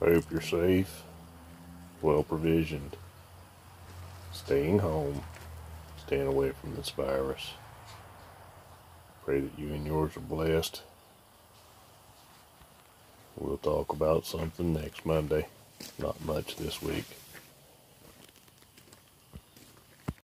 I hope you're safe, well provisioned, staying home, staying away from this virus. Pray that you and yours are blessed. We'll talk about something next Monday. Not much this week.